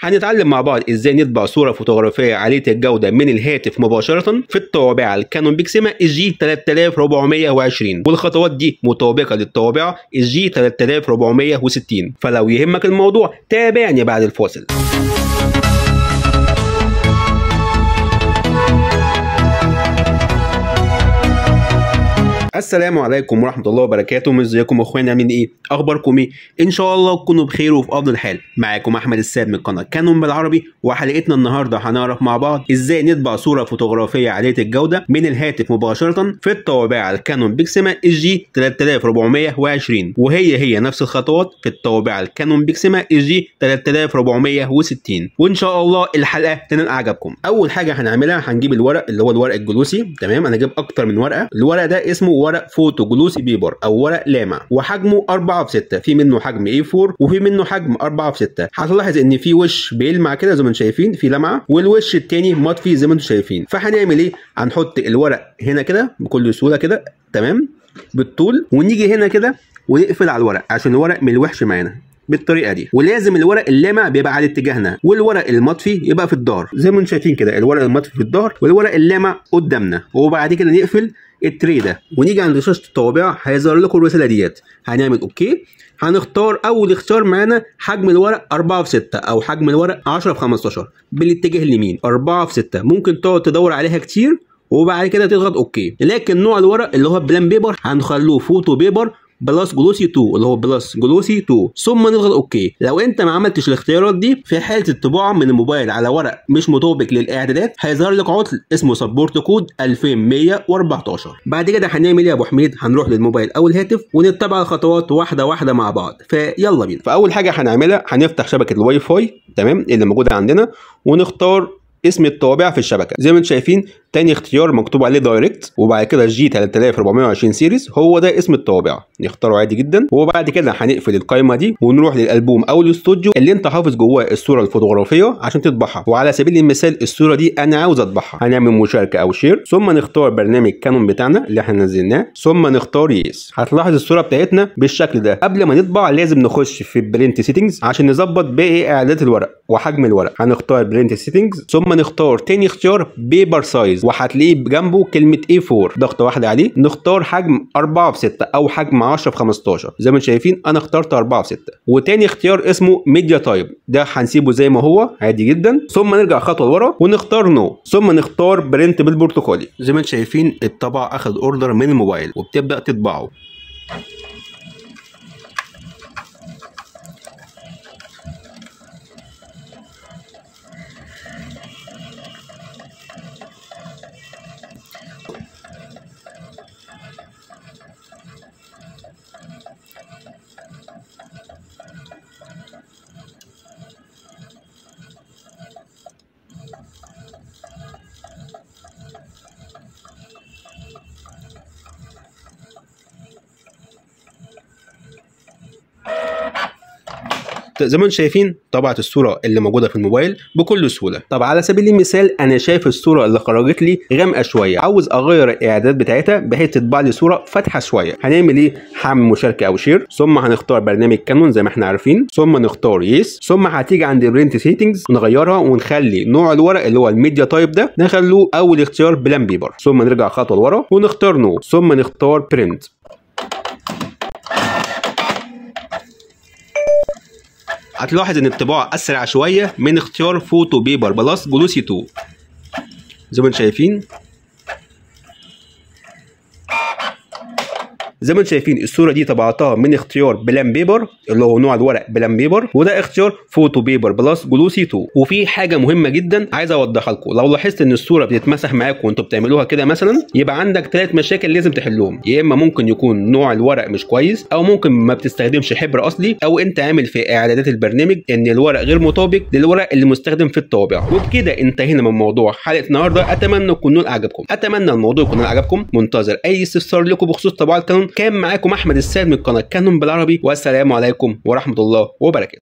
هنتعلم مع بعض إزاي نطبع صورة فوتوغرافية عالية الجودة من الهاتف مباشرة في الطابعة الكانون بيكسيما الجي 3420 والخطوات دي مطابقة للطابعة الجي 3460 فلو يهمك الموضوع تابعني بعد الفاصل. السلام عليكم ورحمة الله وبركاته. ازيكم أخواني عاملين إيه؟ أخباركم إيه؟ إن شاء الله تكونوا بخير وفي أفضل حال. معاكم أحمد الساب من قناة كانون بالعربي وحلقتنا النهاردة هنعرف مع بعض إزاي نطبع صورة فوتوغرافية عالية الجودة من الهاتف مباشرة في الطابعة الكانون بيكسيما الجي 3420 وهي هي نفس الخطوات في الطابعة الكانون بيكسيما الجي 3460 وإن شاء الله الحلقة تنال إعجابكم. أول حاجة هنعملها هنجيب الورق اللي هو الورق ال glossy تمام؟ أنا جايب أكتر من ورقة. الورق ده اسمه ورق photo glossy paper أو ورق لامع. وحجمه 4 في 6 في منه حجم A4 وفي منه حجم 4 في 6 هتلاحظ إن في وش بيلمع كده زي ما أنتم شايفين في لمعة. والوش التاني مطفي زي ما أنتم شايفين. فهنعمل إيه؟ هنحط الورق هنا كده بكل سهولة كده. تمام؟ بالطول. ونيجي هنا كده ونقفل على الورق عشان الورق ما يلوحش معانا. بالطريقة دي. ولازم الورق اللامع بيبقى على اتجاهنا والورق المطفي يبقى في الظهر زي ما أنتم شايفين كده الورق المطفي في الظهر والورق اللامع قدامنا. وبعد كده نقفل ال tray ده. ونيجي عند شاشة الطابعة هيظهر لكم الرساله ديت. هنعمل okay. هنختار أول اختيار معانا حجم الورق 4 في 6 أو حجم الورق 10 في 15 بالاتجاه اليمين 4 في 6 ممكن تقعد تدور عليها كتير وبعد كده تضغط okay. لكن نوع الورق اللي هو plain paper هنخلوه photo paper plus glossy 2 اللي هو plus glossy 2 ثم نضغط okay لو انت ما عملتش الاختيارات دي في حالة الطباعة من الموبايل على ورق مش مطابق للاعدادات هيظهر لك عطل اسمه support code 2114 بعد كده هنعمل إيه يا أبو حميد؟ هنروح للموبايل. أو الهاتف ونتبع الخطوات واحدة واحدة مع بعض. فيلا بينا. فأول حاجة هنعملها هنفتح شبكة الواي فاي تمام؟ اللي موجودة عندنا ونختار اسم الطابعة في الشبكة. زي ما أنتم شايفين تاني اختيار مكتوب عليه direct وبعد كده جي 3420 series هو ده اسم الطابعة نختاره عادي جدا. وبعد كده هنقفل القائمه دي ونروح للألبوم أو الاستوديو اللي أنت حافظ جواه الصورة الفوتوغرافية عشان تطبعها. وعلى سبيل المثال الصورة دي أنا عاوز أطبعها. هنعمل مشاركة أو share ثم نختار برنامج كانون بتاعنا اللي إحنا نزلناه. ثم نختار yes هتلاحظ الصورة بتاعتنا بالشكل ده. قبل ما نطبع لازم نخش في print settings عشان نظبط باقي إعدادات الورق وحجم الورق. هنختار print settings ثم نختار تاني اختيار paper size وهتلاقيه جنبه كلمة A4 ضغطه واحدة عليه. نختار حجم 4 في 6 أو حجم 10 في 15 زي ما أنتم شايفين أنا اخترت 4 في 6 وتاني اختيار اسمه media type ده هنسيبه زي ما هو عادي جدا. ثم نرجع خطوة لورا ونختار no ثم نختار print بالبرتقالي زي ما أنتم شايفين الطابعة أخذت order من الموبايل وبتبدأ تطبعه. زي ما أنتم شايفين طبعت الصورة اللي موجودة في الموبايل بكل سهولة. طب على سبيل المثال أنا شايف الصورة اللي خرجت لي غامقة شوية. عاوز أغير الاعدادات بتاعتها بحيث تطبع لي صورة فاتحة شوية. هنعمل إيه؟ هعمل مشاركة أو share ثم هنختار برنامج Canon زي ما إحنا عارفين. ثم نختار Yes ثم هتيجي عند Print Settings نغيرها ونخلي نوع الورق اللي هو ال Media Type ده نخلوه أول اختيار Plain Paper ثم نرجع خطوة لورا ونختار No ثم نختار Print هتلاحظ إن الطباعة أسرع شوية من اختيار Photo Paper Plus Glossy 2 زي ما أنتم شايفين. زي ما أنتم شايفين الصورة دي طبعتها من اختيار Plain Paper اللي هو نوع الورق Plain Paper وده اختيار Photo Paper Plus Glossy 2 وفي حاجة مهمة جدا عايز أوضحها لكم. لو لاحظت إن الصورة بتتمسح معاكم وأنتوا بتعملوها كده مثلا يبقى عندك ثلاث مشاكل لازم تحلهم. يا إما ممكن يكون نوع الورق مش كويس أو ممكن ما بتستخدمش حبر أصلي أو أنت عامل في إعدادات البرنامج إن الورق غير مطابق للورق اللي مستخدم في الطابعة. وبكده انتهينا من موضوع حلقة النهارده. أتمنى يكون أعجبكم. أتمنى الموضوع يكون أعجبكم. منتظر أي استفسار لكم بخصوص طابعة ال Canon كان معاكم أحمد السيد من قناه كانون بالعربي والسلام عليكم ورحمة الله وبركاته.